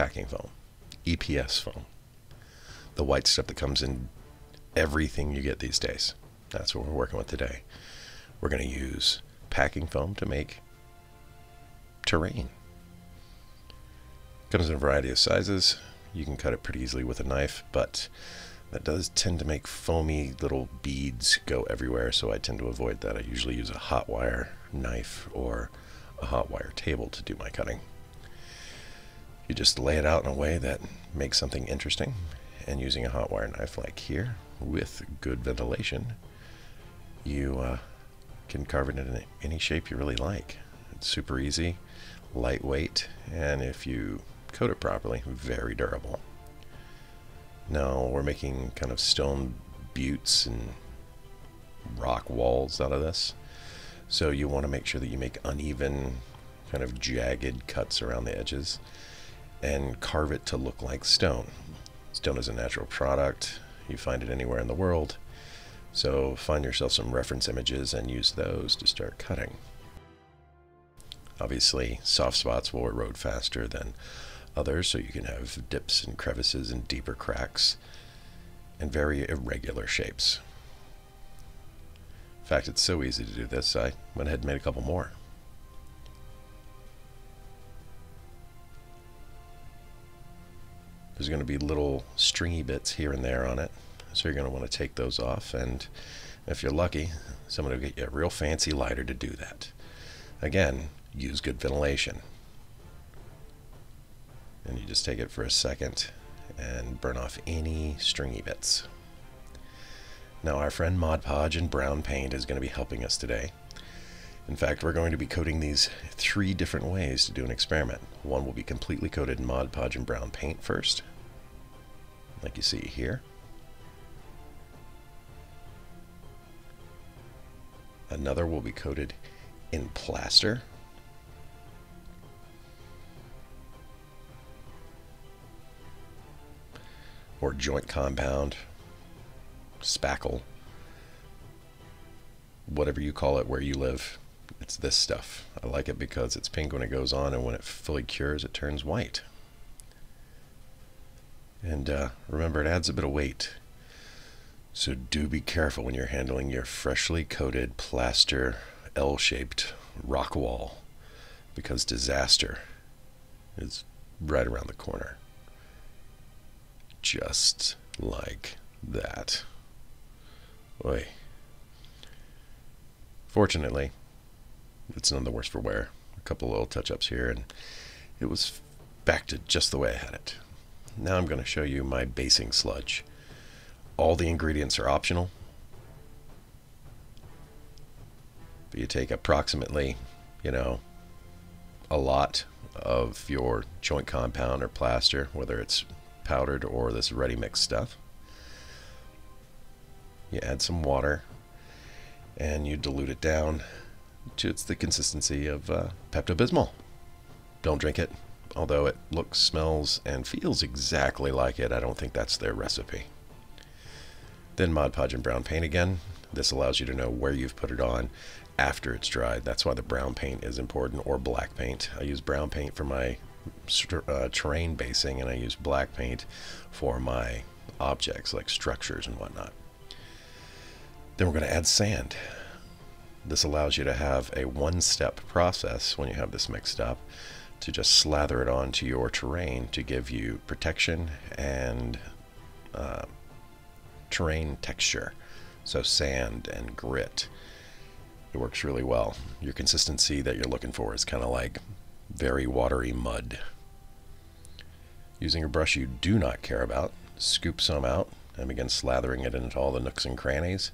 packing foam, EPS foam, the white stuff that comes in everything you get these days. That's what we're working with today. We're going to use packing foam to make terrain. Comes in a variety of sizes. You can cut it pretty easily with a knife, but that does tend to make foamy little beads go everywhere, so I tend to avoid that. I usually use a hot wire knife or a hot wire table to do my cutting. You just lay it out in a way that makes something interesting, and using a hot wire knife like here with good ventilation, you uh, can carve it in any shape you really like. It's super easy, lightweight, and if you coat it properly, very durable. Now we're making kind of stone buttes and rock walls out of this. So you want to make sure that you make uneven, kind of jagged cuts around the edges and carve it to look like stone. Stone is a natural product. You find it anywhere in the world. So find yourself some reference images and use those to start cutting. Obviously, soft spots will erode faster than others, so you can have dips and crevices and deeper cracks and very irregular shapes. In fact, it's so easy to do this, I went ahead and made a couple more. There's going to be little stringy bits here and there on it, so you're going to want to take those off, and if you're lucky, someone will get you a real fancy lighter to do that. Again, use good ventilation. And you just take it for a second and burn off any stringy bits. Now our friend Mod Podge and brown paint is going to be helping us today. In fact, we're going to be coating these three different ways to do an experiment. One will be completely coated in Mod Podge and brown paint first, like you see here. Another will be coated in plaster. Or joint compound, spackle, whatever you call it where you live. It's this stuff. I like it because it's pink when it goes on, and when it fully cures, it turns white. And uh, remember, it adds a bit of weight. So do be careful when you're handling your freshly coated plaster L-shaped rock wall because disaster is right around the corner. Just like that. Oi. Fortunately, it's none the worse for wear. A couple little touch-ups here and it was back to just the way I had it. Now I'm going to show you my basing sludge. All the ingredients are optional. But you take approximately, you know, a lot of your joint compound or plaster, whether it's powdered or this ready mix stuff. You add some water and you dilute it down to it's the consistency of uh, Pepto-Bismol. Don't drink it, although it looks, smells, and feels exactly like it. I don't think that's their recipe. Then Mod Podge and brown paint again. This allows you to know where you've put it on after it's dried. That's why the brown paint is important, or black paint. I use brown paint for my uh, terrain basing, and I use black paint for my objects like structures and whatnot. Then we're going to add sand. This allows you to have a one-step process when you have this mixed up to just slather it onto your terrain to give you protection and uh, terrain texture. So sand and grit. It works really well. Your consistency that you're looking for is kind of like very watery mud. Using a brush you do not care about, scoop some out and begin slathering it into all the nooks and crannies.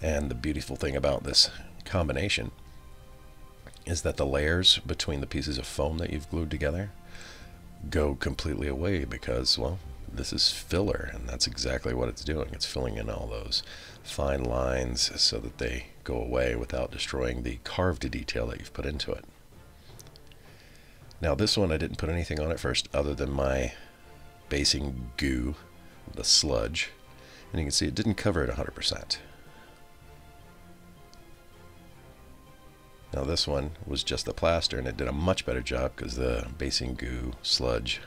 And the beautiful thing about this combination is that the layers between the pieces of foam that you've glued together go completely away because, well, this is filler, and that's exactly what it's doing. It's filling in all those fine lines so that they go away without destroying the carved detail that you've put into it. Now this one I didn't put anything on it first other than my basing goo, the sludge, and you can see it didn't cover it 100%. Now this one was just the plaster and it did a much better job because the basing goo sludge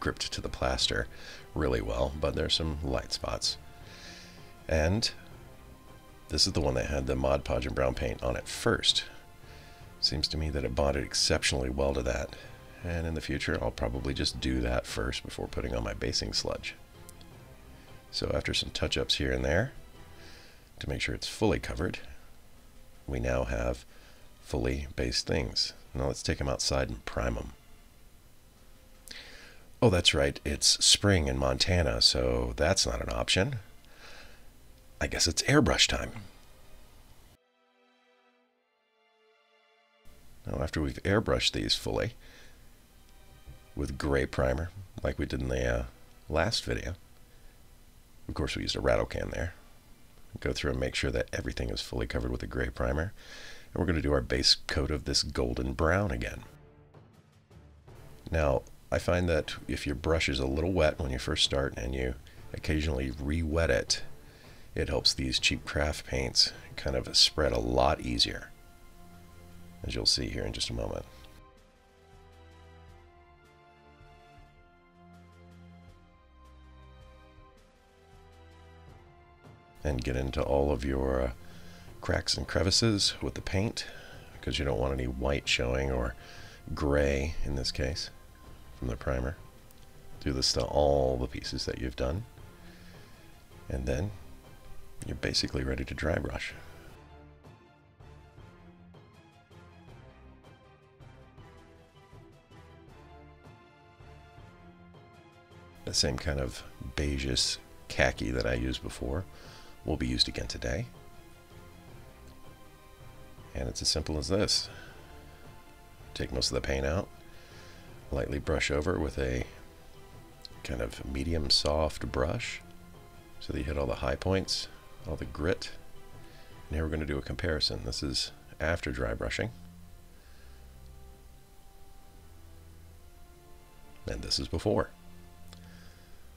gripped to the plaster really well, but there's some light spots. And this is the one that had the Mod Podge and brown paint on it first. Seems to me that it bonded exceptionally well to that. And in the future, I'll probably just do that first before putting on my basing sludge. So after some touch-ups here and there, to make sure it's fully covered, we now have fully based things. Now let's take them outside and prime them. Oh, that's right. It's spring in Montana, so that's not an option. I guess it's airbrush time. Now after we've airbrushed these fully with gray primer, like we did in the uh, last video, of course we used a rattle can there, go through and make sure that everything is fully covered with a gray primer. And we're going to do our base coat of this golden brown again. Now, I find that if your brush is a little wet when you first start and you occasionally re-wet it, it helps these cheap craft paints kind of spread a lot easier, as you'll see here in just a moment. And get into all of your uh, cracks and crevices with the paint because you don't want any white showing or gray in this case from the primer. Do this to all the pieces that you've done. And then you're basically ready to dry brush. The same kind of beigeish khaki that I used before will be used again today. And it's as simple as this. Take most of the paint out, lightly brush over with a kind of medium soft brush so that you hit all the high points, all the grit. And here we're going to do a comparison. This is after dry brushing. And this is before.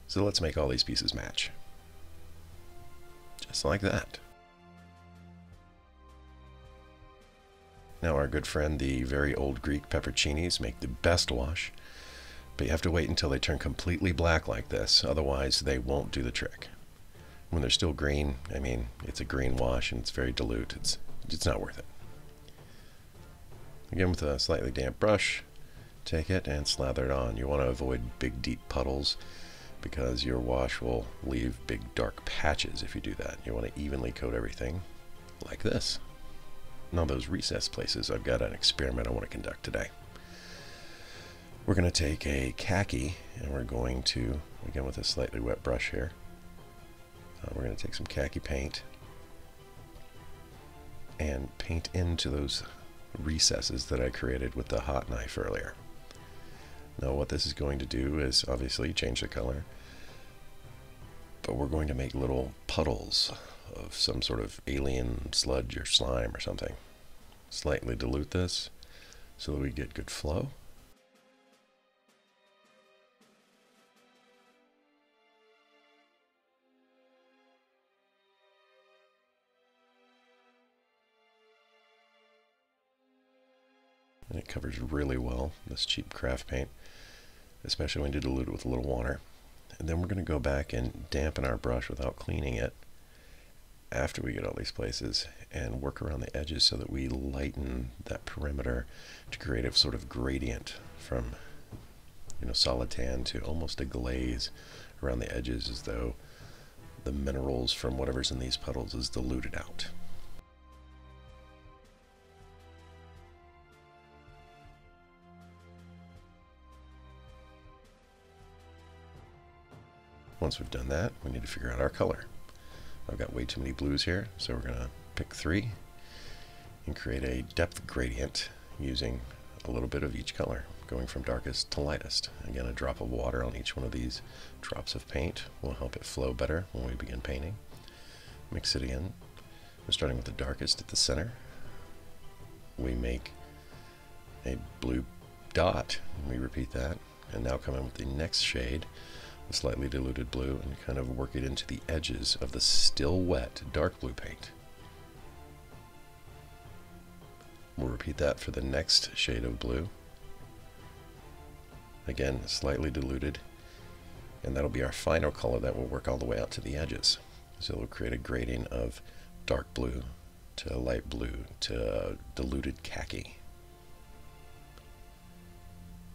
So let's make all these pieces match. Just like that. Now our good friend, the very old Greek pepperoncinis, make the best wash, but you have to wait until they turn completely black like this, otherwise they won't do the trick. When they're still green, I mean, it's a green wash and it's very dilute, it's, it's not worth it. Again with a slightly damp brush, take it and slather it on. You want to avoid big deep puddles because your wash will leave big dark patches if you do that. You want to evenly coat everything like this in all those recess places, I've got an experiment I want to conduct today. We're going to take a khaki and we're going to, again with a slightly wet brush here, uh, we're going to take some khaki paint and paint into those recesses that I created with the hot knife earlier. Now what this is going to do is obviously change the color, but we're going to make little puddles of some sort of alien sludge or slime or something. Slightly dilute this so that we get good flow. And it covers really well, this cheap craft paint, especially when you dilute it with a little water. And then we're going to go back and dampen our brush without cleaning it after we get all these places and work around the edges so that we lighten that perimeter to create a sort of gradient from you know solid tan to almost a glaze around the edges as though the minerals from whatever's in these puddles is diluted out. Once we've done that, we need to figure out our color. I've got way too many blues here, so we're going to pick three and create a depth gradient using a little bit of each color, going from darkest to lightest. Again, a drop of water on each one of these drops of paint will help it flow better when we begin painting. Mix it in. We're starting with the darkest at the center. We make a blue dot. We repeat that. And now come in with the next shade slightly diluted blue and kind of work it into the edges of the still wet dark blue paint. We'll repeat that for the next shade of blue. Again, slightly diluted. And that'll be our final color that will work all the way out to the edges. So it'll create a grading of dark blue to light blue to diluted khaki.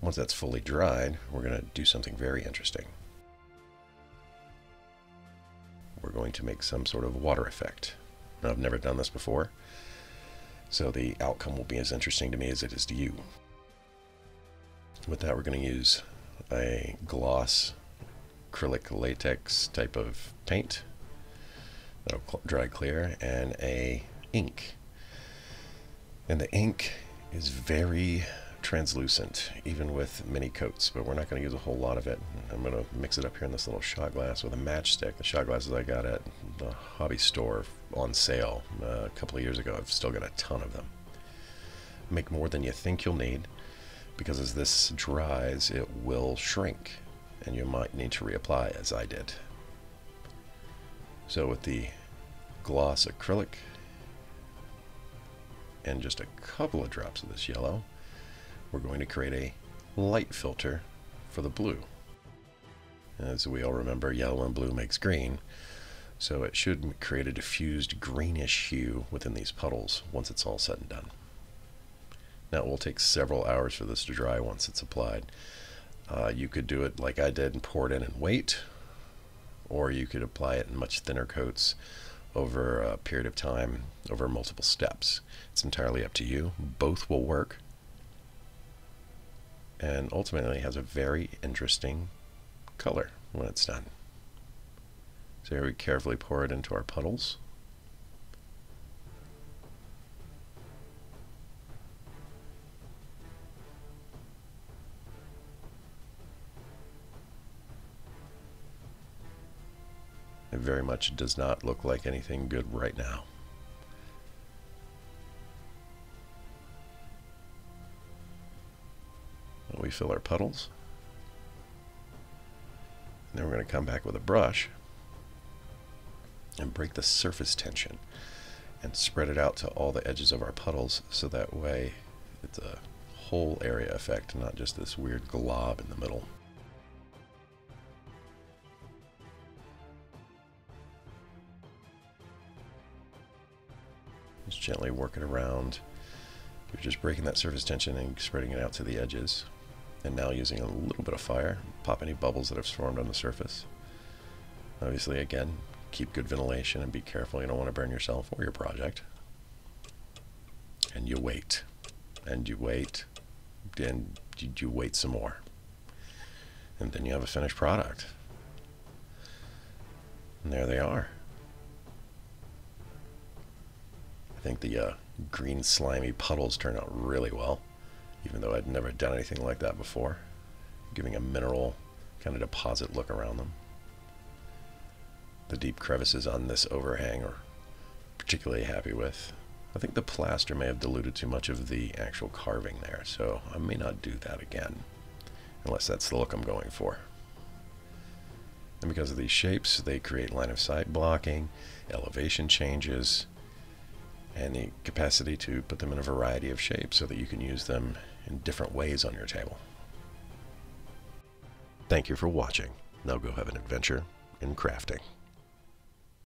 Once that's fully dried, we're going to do something very interesting. We're going to make some sort of water effect. Now, I've never done this before, so the outcome will be as interesting to me as it is to you. With that, we're going to use a gloss acrylic latex type of paint that'll dry clear and a ink. And the ink is very translucent, even with many coats, but we're not going to use a whole lot of it. I'm going to mix it up here in this little shot glass with a matchstick. The shot glasses I got at the hobby store on sale uh, a couple of years ago. I've still got a ton of them. Make more than you think you'll need, because as this dries, it will shrink, and you might need to reapply, as I did. So with the gloss acrylic, and just a couple of drops of this yellow, we're going to create a light filter for the blue. As we all remember, yellow and blue makes green, so it should create a diffused greenish hue within these puddles once it's all said and done. Now it will take several hours for this to dry once it's applied. Uh, you could do it like I did and pour it in and wait, or you could apply it in much thinner coats over a period of time, over multiple steps. It's entirely up to you. Both will work and ultimately has a very interesting color when it's done. So here we carefully pour it into our puddles. It very much does not look like anything good right now. We fill our puddles. Then we're going to come back with a brush and break the surface tension and spread it out to all the edges of our puddles so that way it's a whole area effect, not just this weird glob in the middle. Just gently work it around. You're just breaking that surface tension and spreading it out to the edges. And now using a little bit of fire, pop any bubbles that have formed on the surface. Obviously, again, keep good ventilation and be careful. You don't want to burn yourself or your project. And you wait. And you wait. And you wait some more. And then you have a finished product. And there they are. I think the uh, green slimy puddles turned out really well even though I'd never done anything like that before, giving a mineral kind of deposit look around them. The deep crevices on this overhang are particularly happy with. I think the plaster may have diluted too much of the actual carving there, so I may not do that again, unless that's the look I'm going for. And because of these shapes, they create line of sight blocking, elevation changes, and the capacity to put them in a variety of shapes so that you can use them in different ways on your table. Thank you for watching. Now go have an adventure in crafting.